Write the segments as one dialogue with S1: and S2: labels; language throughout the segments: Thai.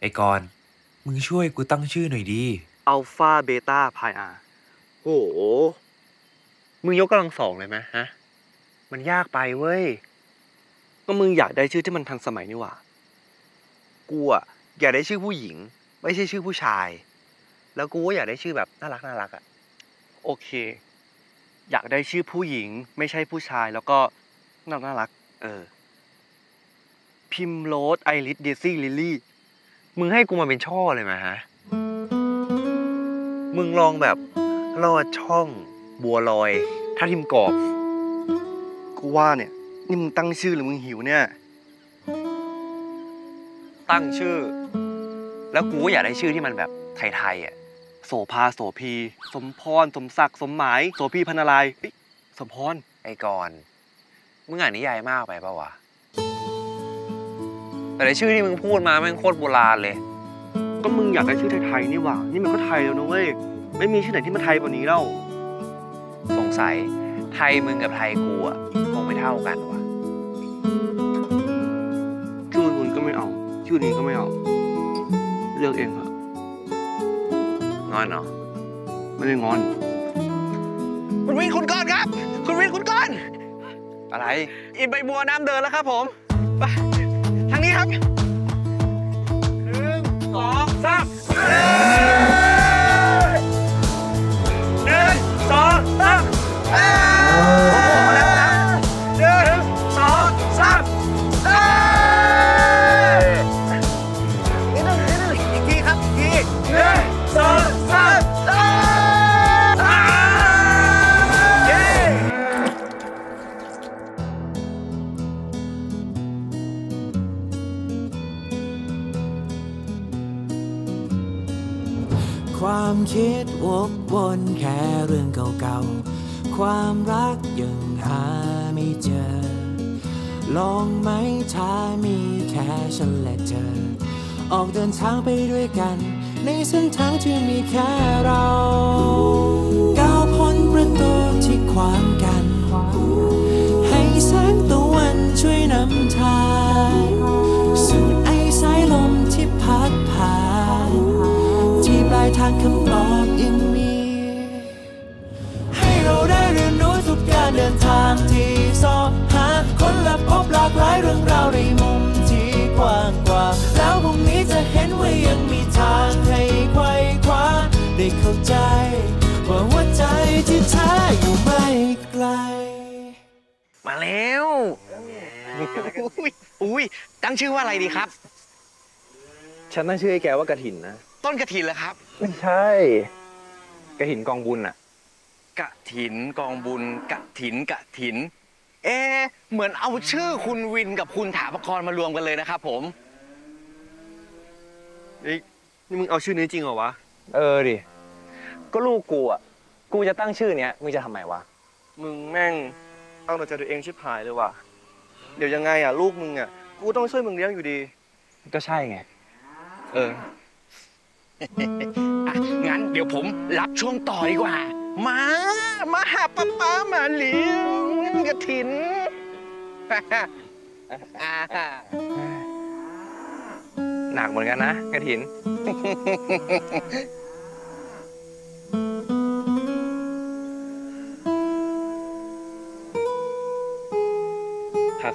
S1: ไอ้กอนมึงช่วยกูตั้งชื่อหน่อยดี
S2: อัลฟาเบต้าพายอาโอ้โห มึงยกกำลังสองเลยไหมฮะ มันยากไปเว้ย ก็มึงอยากได้ชื่อที่มันทันสมัยนี่หว่า กูอะอยากได้ชื่อผู้หญิง ไม่ใช่ชื่อผู้ชาย แล้วกูก็อยากได้ชื่อแบบน่ารักน่ารักอะโอเค อยากได้ชื่อผู้หญิง ไม่ใช่ผู้ชาย แล้วก็น่ารักน่ารัก เออ พิมโรสไอริสเดซี่ลิลลี่ มึงให้กูมาเป็นช่อเลยไหมฮะ มึงลองแบบลอดช่องบัวลอยทับทิมกรอบ กูว่าเนี่ย นี่มึงตั้งชื่อหรือมึงหิวเนี่ย ตั้งชื่อ แล้วกูก็อยากได้ชื่อที่มันแบบไทยๆอะโสภาโสพี สมพร สมศักดิ์ สมหมาย โสพีพันนารายณ์เอ้ยสมพร
S1: ไอ้กอนมึงอ่านนิยายมากไปปะวะ แต่ในชื่อที่มึงพูดมาแม่งโคตรโบราณเลย
S2: ก็มึงอยากได้ชื่อไทยๆนี่หว่า นี่มันก็ไทยแล้วนะเว้ย ไม่มีชื่อไหนที่มันไทยกว่านี้แล้ว
S1: สงสัยไทยมึงกับไทยกูอะคงไม่เท่ากันวะ
S2: ชื่อคุณก็ไม่เอา ชื่อนี้ก็ไม่เอา เลือกเองเถอะ
S1: งอนเนาะ
S2: ไม่ได้งอน
S1: คุณวินคุณก้อนครับ คุณวินคุณก้อน อะไร
S2: อินใบบัวน้ำเดินแล้วครับผม ไปทางนี้ ครับหนึ่งสองสามหนึ่งสองสาม ค
S3: วามคิดวกวนแค่เรื่องเก่าๆ ความรักยังหาไม่เจอ ลองไหมถ้ามีแค่ฉันและเธอ ออกเดินทางไปด้วยกัน ในเส้นทางที่มีแค่เราก้าวพ้นประตูที่ขวางกัน ให้แสงตะวันช่วยนำทาง แล้วอุ้ย
S2: อุ้ยตั้งชื่อว่าอะไรดีครับ
S4: ฉันตั้งชื่อให้แกว่ากระถินนะ
S2: ต้นกระถินเหรอครับ
S4: ไม่ใช่ กระถินกองบุญอะ
S2: กระถินกองบุญกระถินกระถิน เอะเหมือนเอาชื่อคุณวินกับคุณถาปกรมารวมกันเลยนะครับผมนี่นี่มึงเอาชื่อนี้จริงเหรอวะ
S4: เออดิ ก็ลูกกูอะกูจะตั้งชื่อเนี้ยมึงจะทำไมวะ
S2: มึงแม่ง เอาแต่ใจตัวเองชิบหายเลยว่ะ เดี๋ยวยังไงอะ ลูกมึงอะ กูต้องช่วยมึงเลี้ยงอยู่ดี
S4: ก็ใช่ไง
S2: เออ อะงั้นเดี๋ยวผมรับช่วงต่อดีกว่า มา มาหาป้าป้ามาเลี้ยงกระถิน อ่า
S4: หนักเหมือนกันนะกระถิน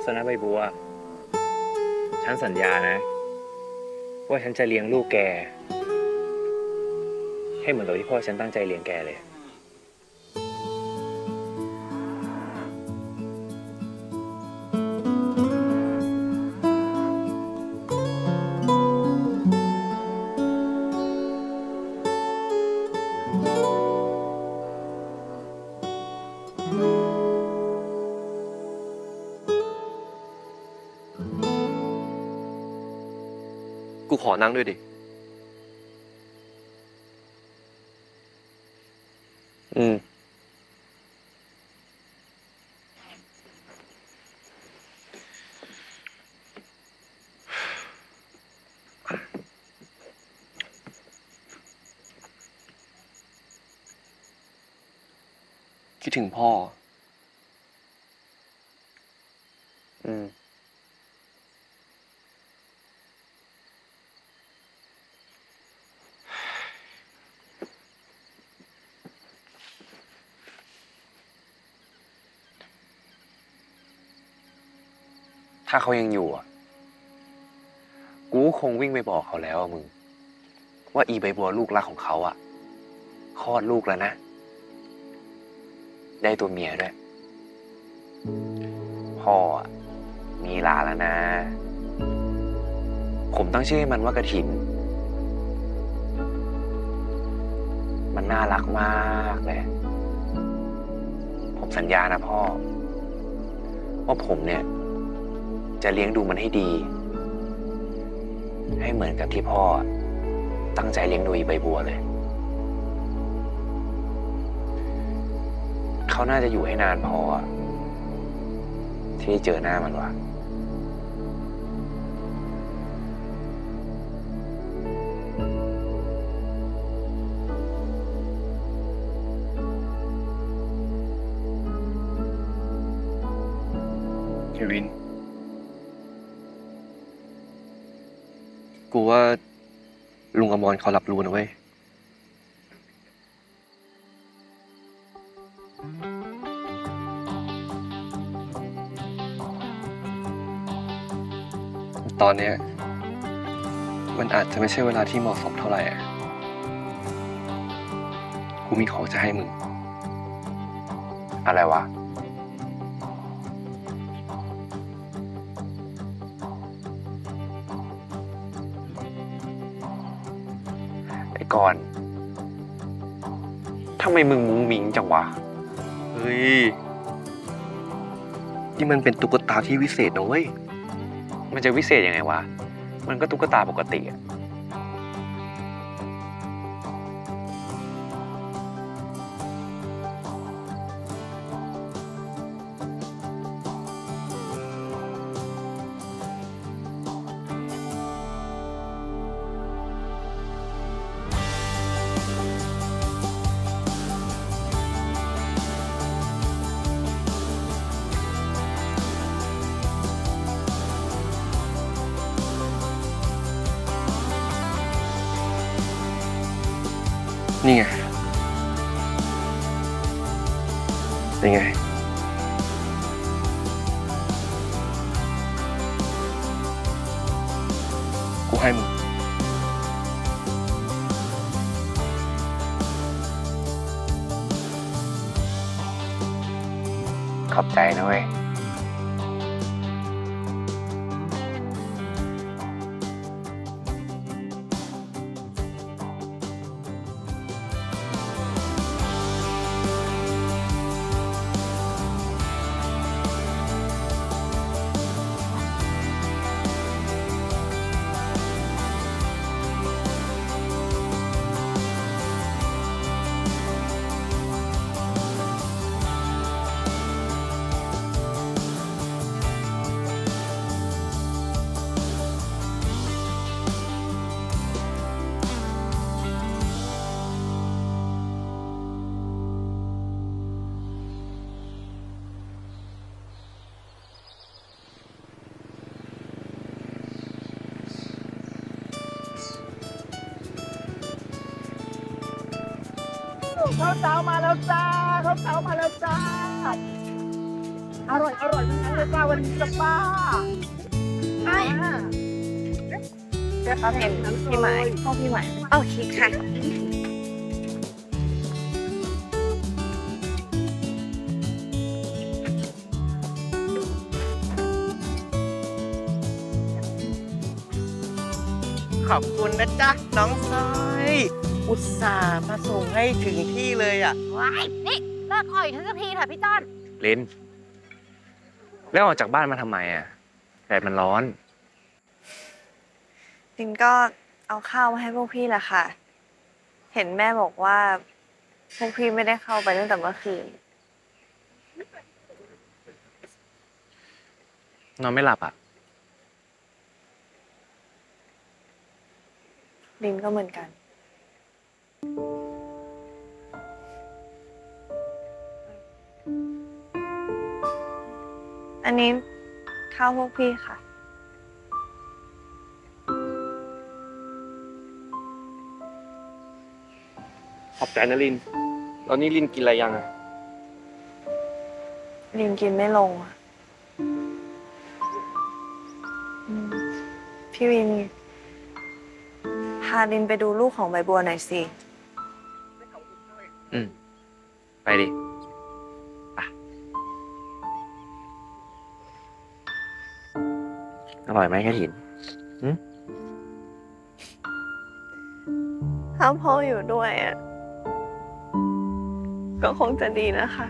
S4: ทัศนใบบัว ฉันสัญญานะ ว่าฉันจะเลี้ยงลูกแก ให้เหมือนกับที่พ่อฉันตั้งใจเลี้ยงแกเลย
S2: กูขอนั่งด้วยดิ อืม คิดถึงพ่อ อืม
S1: ถ้าเขายังอยู่อะ กูคงวิ่งไปบอกเขาแล้วมึง ว่าอีใบบัวลูกรักของเขาอะคลอดลูกแล้วนะ ได้ตัวเมียด้วย พ่อมีหลานแล้วนะ ผมตั้งชื่อให้มันว่ากระถิน มันน่ารักมากเลย ผมสัญญานะพ่อ ว่าผมเนี่ย จะเลี้ยงดูมันให้ดี ให้เหมือนกับที่พ่อ ตั้งใจเลี้ยงดูอีใบบัวเลย เขาน่าจะอยู่ให้นานพอที่ได้เจอหน้ามันวะ
S2: เควิน กูว่าลุงอมรเขารับรู้นะเว้ย ตอนเนี้ยมันอาจจะไม่ใช่เวลาที่เหมาะสมเท่าไหร่อะกูมีของจะให้มึง
S1: อะไรวะ ก่อนทำไมมึงมุ้งมิงจังวะ
S2: เฮ้ย นี่มันเป็นตุ๊กตาที่วิเศษนะเว้ย
S1: มันจะวิเศษยังไงวะ มันก็ตุ๊กตาปกติอะ
S2: นี่ไง เป็นไง กูให้มึง
S1: ขอบใจนะเว้ย
S5: ข้าวเช้ามาแล้วจ้าข้าวเช้ามาแล้วจ้า อร่อยอร่อยทั้งนั้นเลยจ้าวันนี้จ้าป้า
S6: ใช่
S5: อ่า
S6: เดี๋ยวเขาเห็นพี่หมายพ่อพี่หมายโอเคค่ะ
S5: ขอบคุณนะจ๊ะ น้องซอย อุตส่าห์มาส่งให้ถึงที่เลยอะ
S6: ว้ายนี่เลิกอ่อยทั้งสักทีเถอะพี่ต้น
S1: ลินแล้วออกจากบ้านมาทำไมอะแดดมันร้อน
S7: ลินก็เอาข้าวมาให้พวกพี่แหละค่ะ เห็นแม่บอกว่า พวกพี่ไม่ได้เข้าไปตั้งแต่เมื่อคืน
S1: นอนไม่หลับอะ
S7: ลินก็เหมือนกัน อันนี้ข้าวพวกพี่ค่ะ
S2: ขอบใจนะลินตอนนี้ลินกินอะไรยังอะ
S7: ลินกินไม่ลงอะพี่วิน พาลินไปดูลูกของใบบัวหน่อยสิ
S1: อืม ไปดิไปอร่อยไหมแค่ถิน
S7: ถ้าพ่ออยู่ด้วยอะก็คงจะดีนะคะ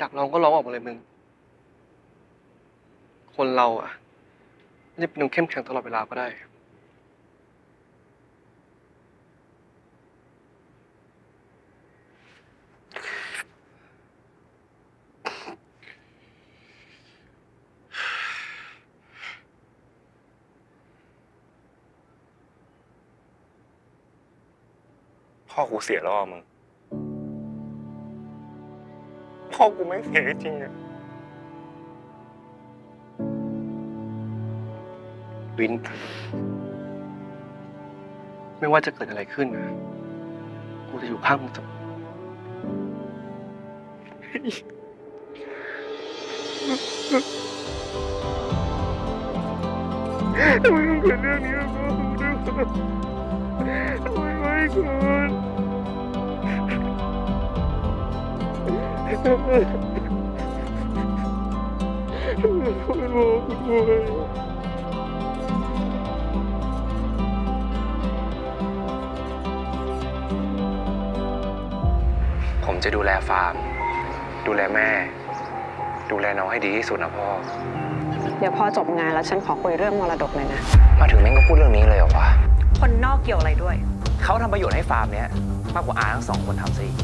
S2: จับร้องก็ร้องออกมาเลยมึง คนเราอะไม่ได้เป็นต้องเข้มแข็งตลอดเวลาก็ได้
S1: พ่อกูเสียแล้วอะมึง พ่อกูไม่งเสียจริงอะ
S2: วิน ไม่ว่าจะเกิดอะไรขึ้นนะกูจะอยู่ข้างมึงเสมอ
S1: ทำไมต้องเกิดเรื่องนี้กับพ่อกูด้วยวะทำไมไม่คุณ ผมจะดูแลฟาร์ม ดูแลแม่ ดูแลน้องให้ดีที่สุดนะพ่อ
S8: เดี๋ยวพอจบงานแล้วฉันขอคุยเรื่องมรดกเลยนะ
S1: มาถึงแม่งก็พูดเรื่องนี้เลยเหรอวะ
S6: คนนอกเกี่ยวอะไรด้วย
S1: เขาทำประโยชน์ให้ฟาร์มเนี้ยมากกว่าอาทั้งสองคนทำซะอีก